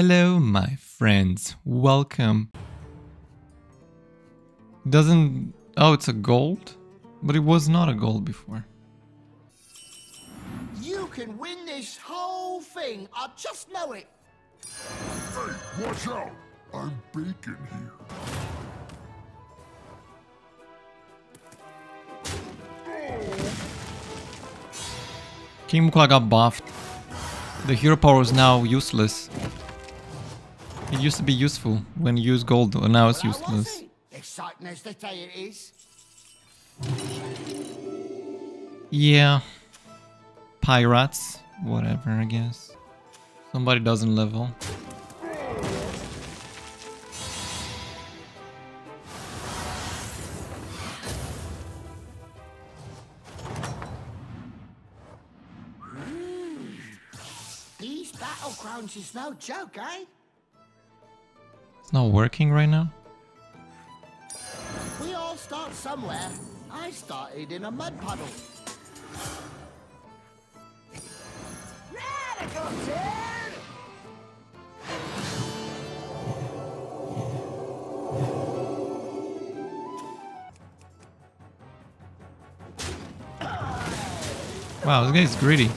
Hello, my friends. Welcome. Doesn't... Oh, it's a gold? But it was not a gold before. You can win this whole thing. I just know it. Hey, watch out! I'm bacon here. King Mukla got buffed. The hero power is now useless. It used to be useful when you use gold, and now it's Well, how was useless. Exciting as they say it is. Yeah. Pirates. Whatever, I guess. Somebody doesn't level. These battle battlegrounds is no joke, eh? It's not working right now? We all start somewhere. I started in a mud puddle. Wow, this guy's greedy.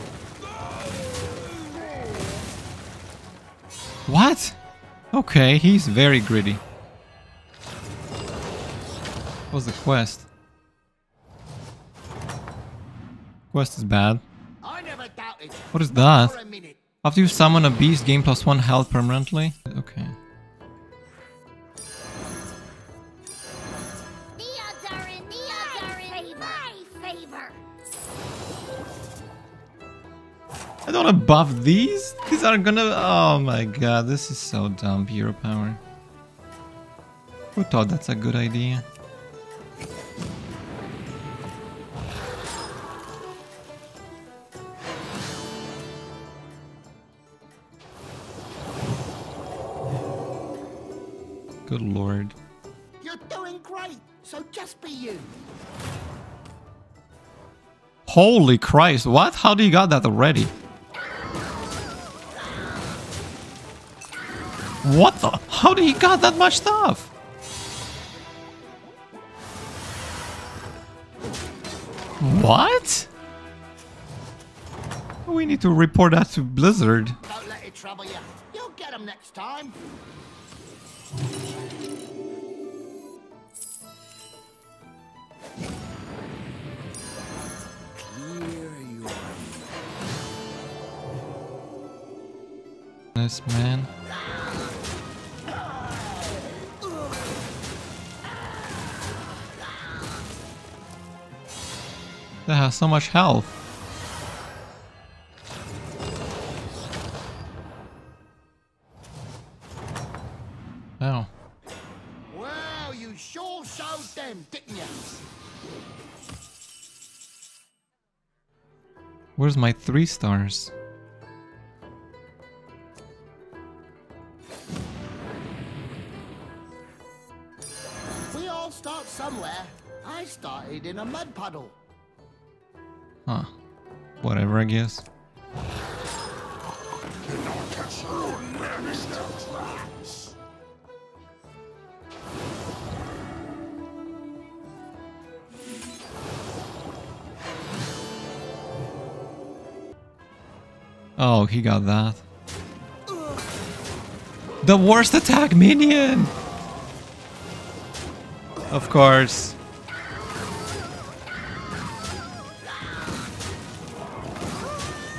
What? Okay, he's very greedy. What's the quest? Quest is bad. I never doubted. What is that? For a minute. After you summon a beast, gain plus one health permanently? I don't want to buff these? These are gonna... Oh my god, this is so dumb, hero power. Who thought that's a good idea? Good lord. You're doing great, so just be you. Holy Christ, what? How do you got that already? What the? How did he got that much stuff? What? We need to report that to Blizzard. Don't let it trouble you. You'll get them next time. Clear your This man. That has so much health. Oh. Well, you sure showed them, didn't you? Where's my three stars? We all start somewhere. I started in a mud puddle. Whatever, I guess. Oh, he got that. The worst attack minion! Of course.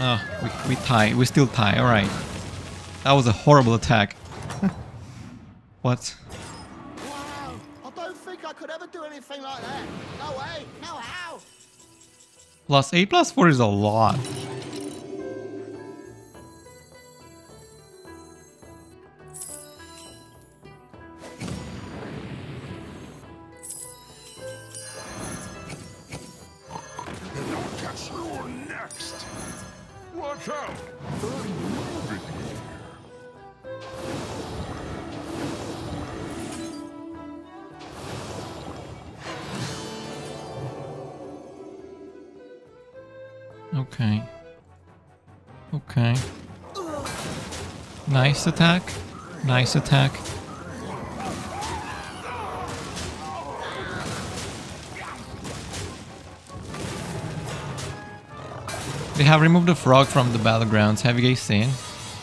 Oh, we, we tie. We still tie. Alright. That was a horrible attack. what? Wow, I don't think I could ever do anything like that. No way, no how. Plus 8 plus 4 is a lot. Okay. Okay. Nice attack. Nice attack. They have removed the frog from the battlegrounds. Have you guys seen?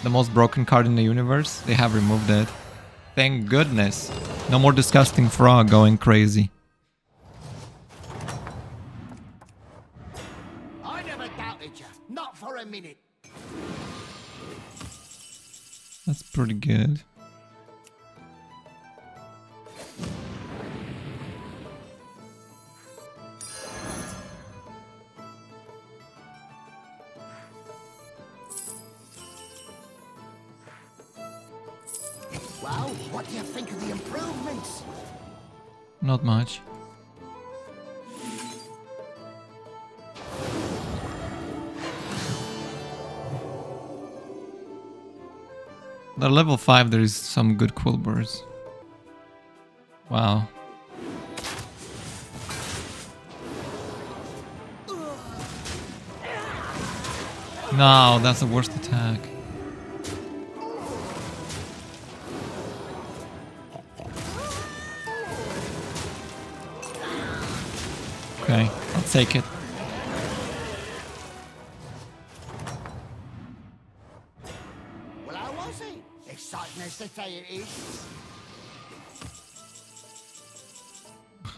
The most broken card in the universe? They have removed it. Thank goodness. No more disgusting frog going crazy. Pretty good. Well, what do you think of the improvements? Not much. At level 5 there is some good quilboars. Wow. No, that's the worst attack. Okay, I'll take it. Well, how was it? Exciting as they say it is.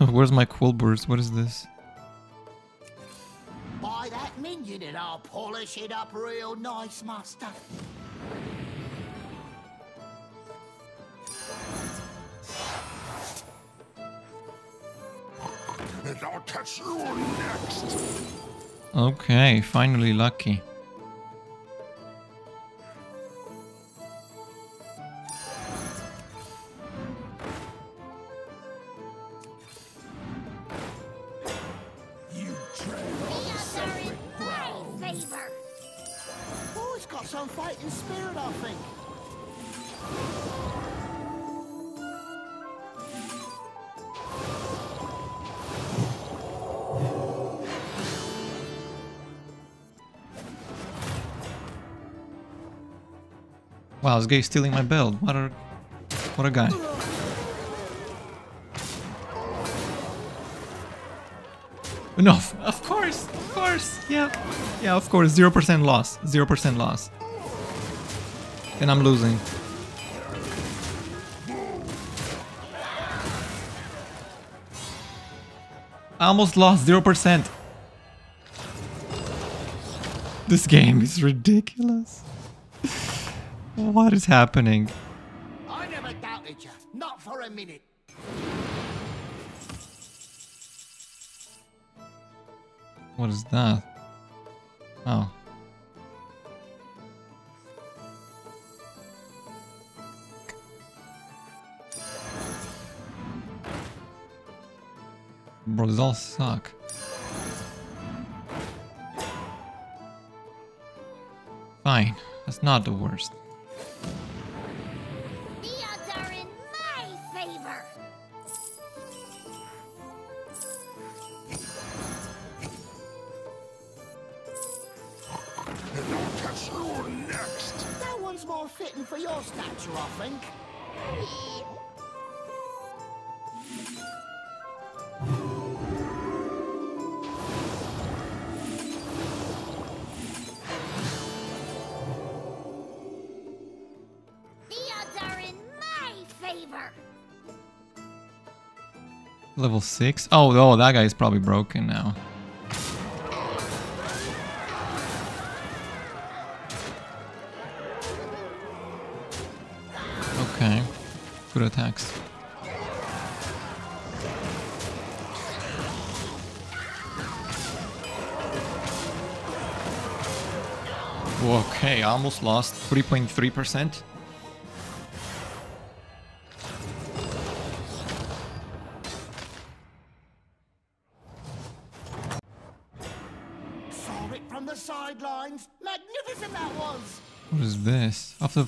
Where's my quilboars? What is this? Buy that minion and I'll polish it up real nice, master. And I'll catch you next. Okay, finally lucky. Some fighting spirit, I think. Wow, this guy's stealing my belt. What a what a guy. No, of- course, of course, yeah, yeah, of course, zero percent loss, zero percent loss. And I'm losing. I almost lost zero percent. This game is ridiculous. What is happening? I never doubted you. Not for a minute. What is that? Oh. Bro, these all suck. Fine, that's not the worst. The odds are in my favor. And I'll catch you next. That one's more fitting for your stature, I think. Level 6? Oh, oh, that guy's probably broken now. Okay. Good attacks. Okay, almost lost 3.3%. What is this? The...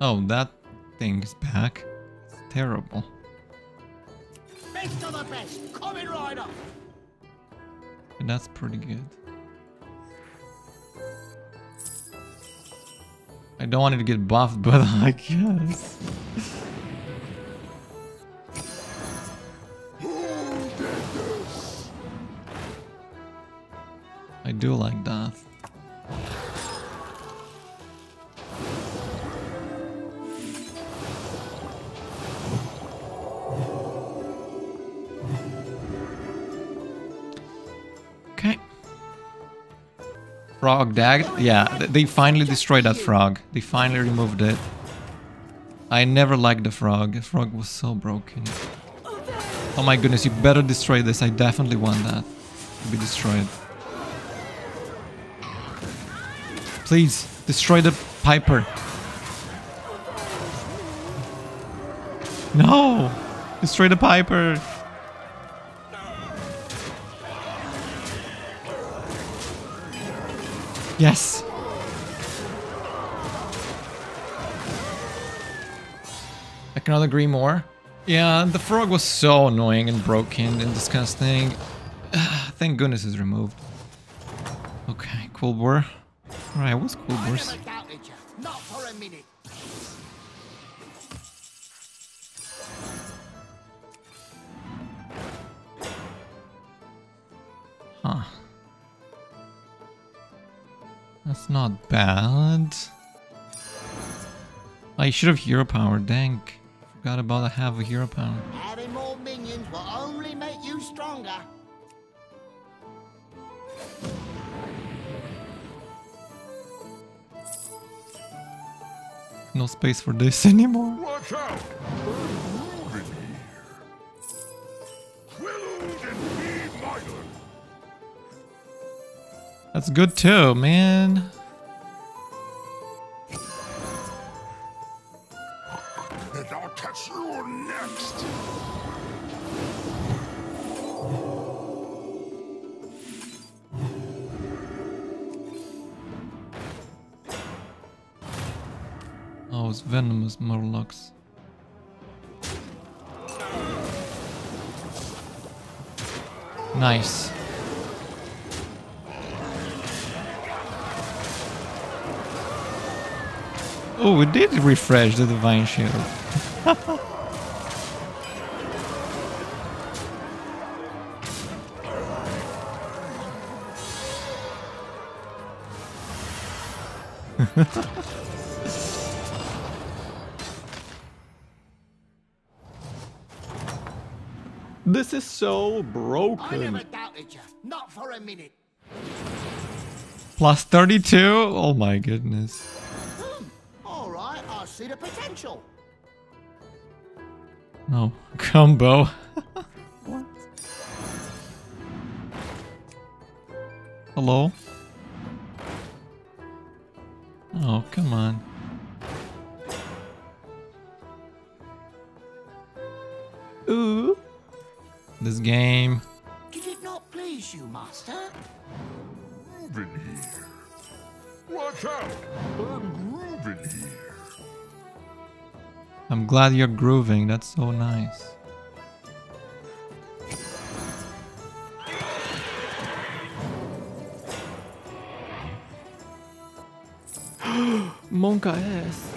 Oh, that thing is back. It's terrible. Best of the best. Coming right up. And that's pretty good. I don't want it to get buffed, but I guess. I do like that. Frog dag? Yeah, they finally destroyed that frog. They finally removed it. I never liked the frog. The frog was so broken. Oh my goodness, you better destroy this. I definitely want that to be destroyed. Please, destroy the Piper. No! Destroy the Piper! Yes! I cannot agree more. Yeah, the frog was so annoying and broken and disgusting. Thank goodness it's removed. Okay, quilboar. Alright, what's cool not bad. Ah, I should have hero power, dang. Forgot about I have a hero power. Having more minions will only make you stronger. No space for this anymore. Watch out! I'm moving here. Quilled and be Mylan. That's good too, man. Nice. Oh, we did refresh the Divine Shield. This is so I broken. never doubted you. Not for a minute. Plus 32? Oh my goodness. Hmm. All right, I see the potential. Oh, combo. what? Hello? Oh, come on. Ooh. This game. Did it not please you, Master? Moving here. Watch out! I'm grooving here. I'm glad you're grooving. That's so nice. Monka ass.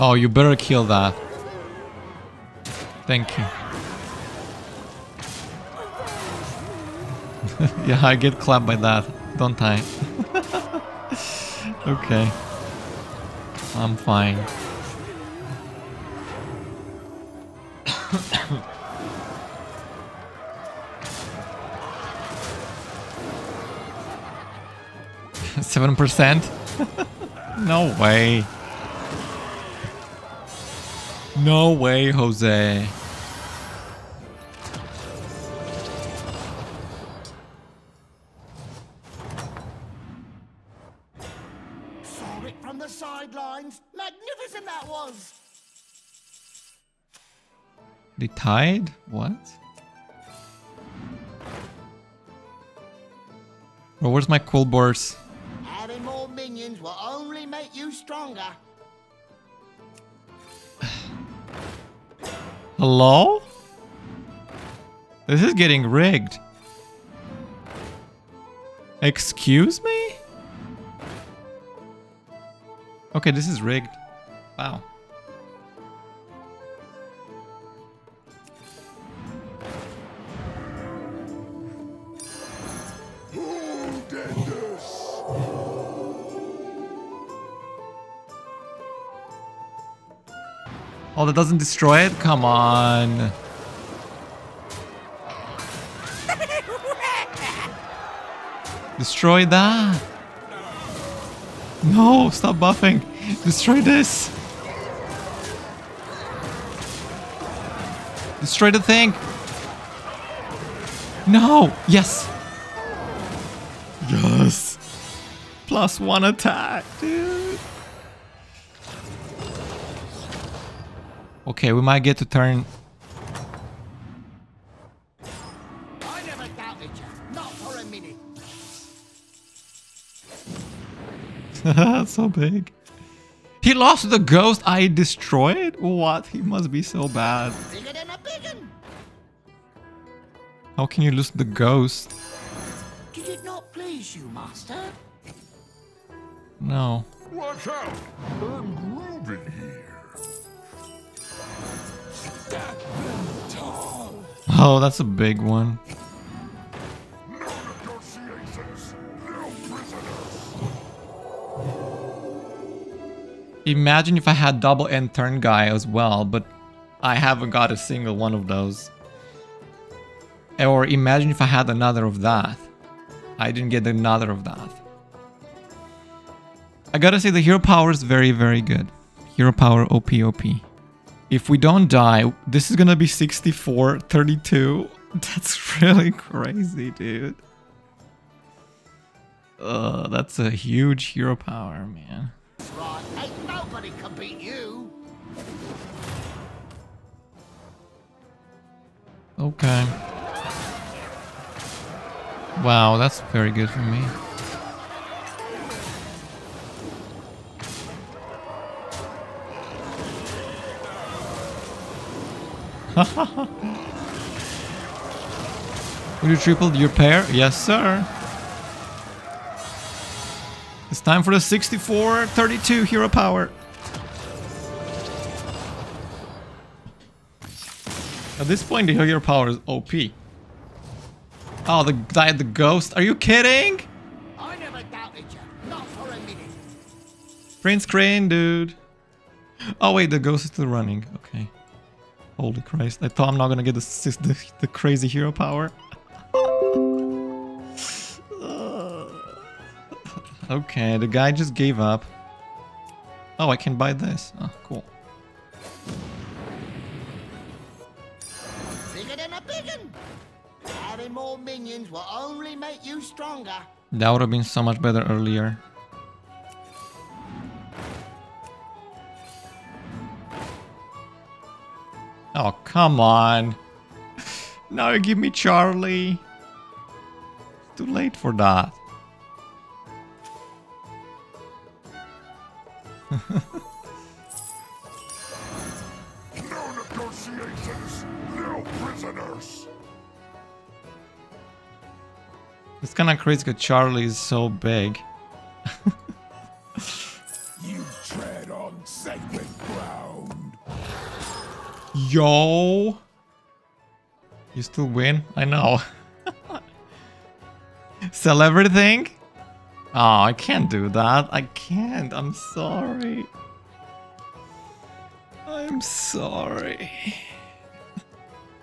Oh, you better kill that. Thank you. yeah, I get clapped by that, don't I? okay. I'm fine. Seven percent? No way. No way, Jose. Saw it from the sidelines. Magnificent that was. They tied? What? Bro, where's my quilboars? Hello? This is getting rigged. Excuse me? Okay, this is rigged. Wow. Oh, that doesn't destroy it? Come on. Destroy that. No, stop buffing. Destroy this. Destroy the thing. No. Yes. Yes. Plus one attack, dude. Okay, we might get to turn. I never doubted you. Not for a minute. That's so big. He lost the ghost I destroyed? What? He must be so bad. Bigger than a big un. How can you lose the ghost? Did it not please you, Master? No. Watch out! I'm groovy here. Oh, that's a big one. Imagine if I had double end turn guy as well, but I haven't got a single one of those. Or imagine if I had another of that. I didn't get another of that. I gotta say the hero power is very, very good. Hero power OP OP. If we don't die, this is gonna be 64, 32. That's really crazy, dude. Uh, that's a huge hero power, man. Right, ain't nobody can beat you. Okay. Wow, that's very good for me. Will you triple your pair? Yes, sir. It's time for the 64-32 hero power. At this point, the hero power is OP. Oh, the guy, the ghost. Are you kidding? I never doubted you. Not for a minute. Prince Crane, dude. Oh wait, the ghost is still running. Holy Christ! I thought I'm not gonna get the the, the crazy hero power. okay, the guy just gave up. Oh, I can buy this. Oh, cool. Bigger than a big un. Having more minions will only make you stronger. That would have been so much better earlier. Oh, come on. Now give me Charlie. Too late for that. No negotiations. No prisoners. It's kind of crazy because Charlie is so big. Yo! You still win? I know. Sell everything? Oh, I can't do that. I can't. I'm sorry. I'm sorry.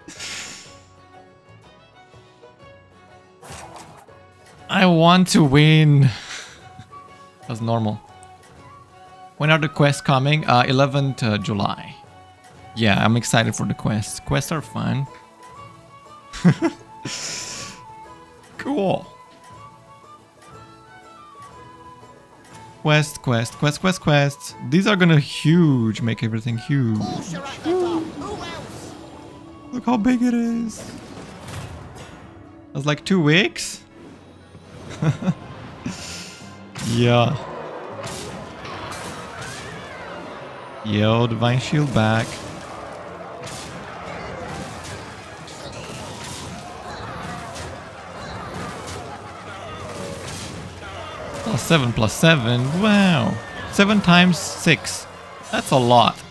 I want to win. That's normal. When are the quests coming? Uh, 11th uh, July. Yeah, I'm excited for the quests. Quests are fun. cool. Quest, quest, quest, quest, quest. These are gonna huge, make everything huge. Look how big it is. That's like two weeks. yeah. Yo, Divine Shield back. Plus 7 plus 7. Wow. 7 times 6. That's a lot.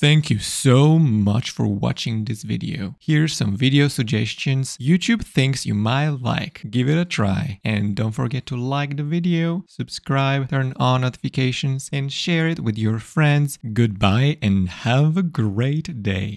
Thank you so much for watching this video. Here's some video suggestions YouTube thinks you might like. Give it a try. And don't forget to like the video, subscribe, turn on notifications, and share it with your friends. Goodbye and have a great day.